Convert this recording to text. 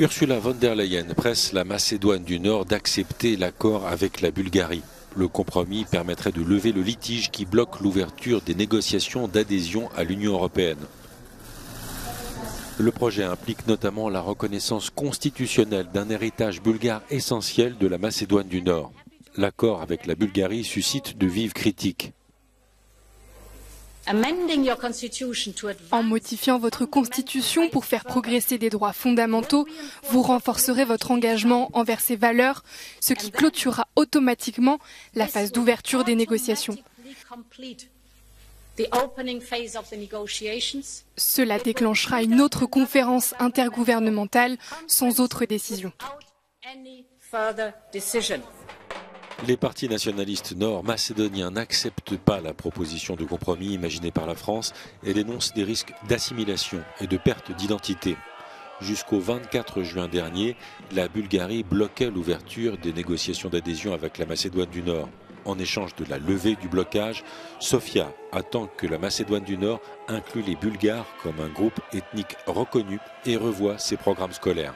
Ursula von der Leyen presse la Macédoine du Nord d'accepter l'accord avec la Bulgarie. Le compromis permettrait de lever le litige qui bloque l'ouverture des négociations d'adhésion à l'Union européenne. Le projet implique notamment la reconnaissance constitutionnelle d'un héritage bulgare essentiel de la Macédoine du Nord. L'accord avec la Bulgarie suscite de vives critiques. En modifiant votre constitution pour faire progresser des droits fondamentaux, vous renforcerez votre engagement envers ces valeurs, ce qui clôturera automatiquement la phase d'ouverture des négociations. Cela déclenchera une autre conférence intergouvernementale sans autre décision. Les partis nationalistes nord-macédoniens n'acceptent pas la proposition de compromis imaginée par la France et dénoncent des risques d'assimilation et de perte d'identité. Jusqu'au 24 juin dernier, la Bulgarie bloquait l'ouverture des négociations d'adhésion avec la Macédoine du Nord. En échange de la levée du blocage, Sofia attend que la Macédoine du Nord inclue les Bulgares comme un groupe ethnique reconnu et revoie ses programmes scolaires.